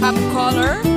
Pop color.